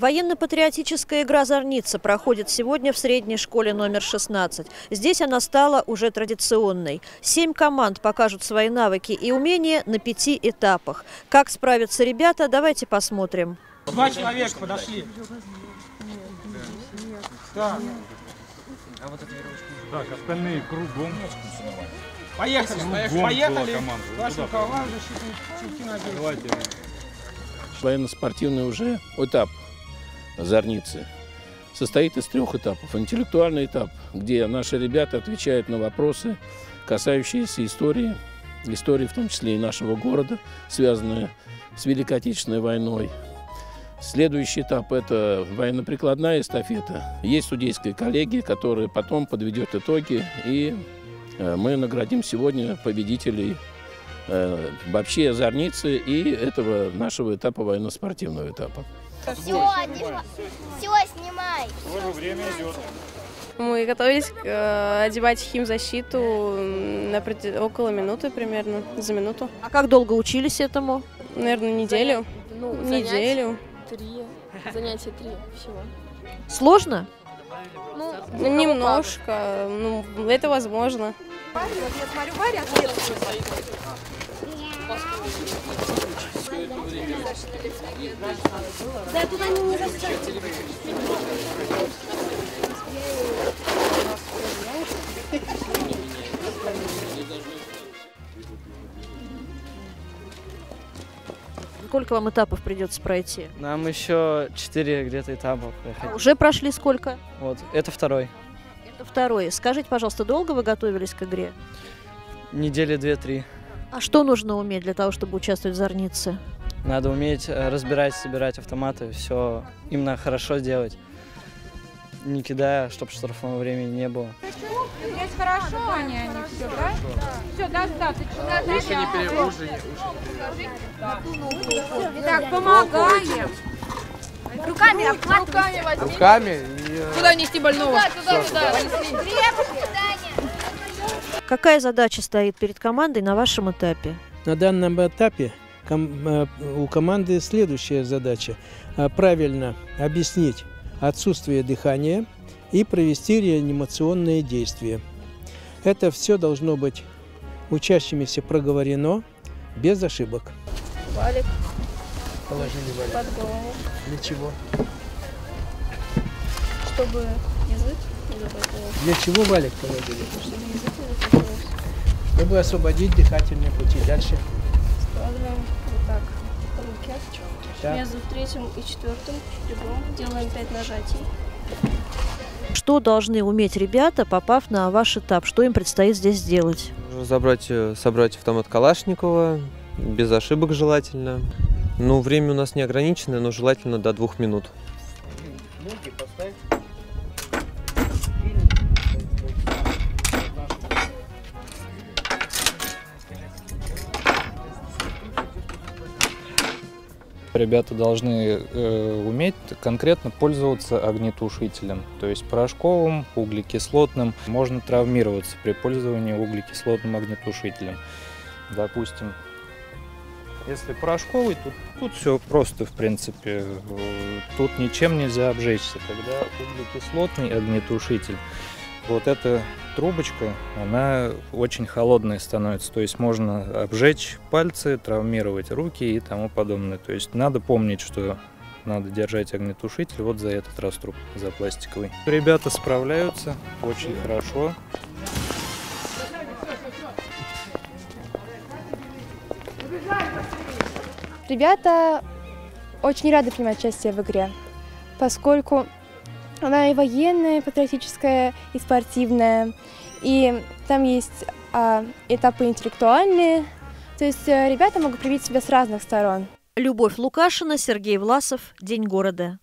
Военно-патриотическая игра «Зорница» проходит сегодня в средней школе номер 16. Здесь она стала уже традиционной. Семь команд покажут свои навыки и умения на пяти этапах. Как справятся ребята, давайте посмотрим. Два человека подошли. Так. Так, остальные кругом. Поехали, Кругом поехали. команда. Чулки надели. Давайте. Военно-спортивный уже этап зорницы состоит из трех этапов. Интеллектуальный этап, где наши ребята отвечают на вопросы, касающиеся истории, истории в том числе и нашего города, связанные с Великой Отечественной войной. Следующий этап – это военно-прикладная эстафета. Есть судейская коллегия, которая потом подведет итоги, и э, мы наградим сегодня победителей э, вообще зорницы и этого нашего этапа военно-спортивного этапа. Все, все, снимай. Тоже время идет. Мы готовились э, одевать химзащиту на около минуты примерно, за минуту. А как долго учились этому? Наверное, неделю. Ну, Неделю. Три. Занятия три всего. Сложно? Ну, Ну, немножко. Ну, это возможно. Сколько вам этапов придется пройти? Нам еще четыре где-то этапа проходить. Уже прошли сколько? Вот, это второй. Это второй. Скажите, пожалуйста, долго вы готовились к игре? Недели две-три. А что нужно уметь для того, чтобы участвовать в зорнице? Надо уметь э, разбирать, собирать автоматы, все именно хорошо делать. Не кидая, чтобы штрафного времени не было. Здесь хорошо они, они все, да? Все, достаточно. Уши не перевожи. Так, помогаем. Руками обхватывай. Руками возьми. Руками. Куда нести больного? Туда, туда, Какая задача стоит перед командой на вашем этапе? На данном этапе у команды следующая задача. А, Правильно объяснить отсутствие дыхания и провести реанимационные действия. Это все должно быть учащимися проговорено без ошибок. Валик Положили валик. под голову, Для чего? чтобы язык не заблокировался. Для чего валик положили? Чтобы язык не. Чтобы освободить дыхательные пути. Дальше. Складываем вот так. Между третьим и четвертым ребром делаем пять нажатий. Что должны уметь ребята, попав на ваш этап? Что им предстоит здесь сделать? Нужно Забрать, э, собрать автомат Калашникова, без ошибок желательно. Ну, время у нас не ограниченное, но желательно до двух минут. Ребята должны э, уметь конкретно пользоваться огнетушителем, то есть порошковым, углекислотным. Можно травмироваться при пользовании углекислотным огнетушителем. Допустим, если порошковый, тут, тут все просто, в принципе. Э, Тут ничем нельзя обжечься. Когда углекислотный огнетушитель, вот эта трубочка, она очень холодная становится. То есть можно обжечь пальцы, травмировать руки и тому подобное. То есть надо помнить, что надо держать огнетушитель вот за этот раструб, за пластиковый. Ребята справляются очень хорошо. Ребята очень рады принимать участие в игре, поскольку она и военная, и патриотическая, и спортивная. И там есть а, этапы интеллектуальные. То есть э, ребята могут проявить себя с разных сторон. Любовь Лукашина, Сергей Власов. День города.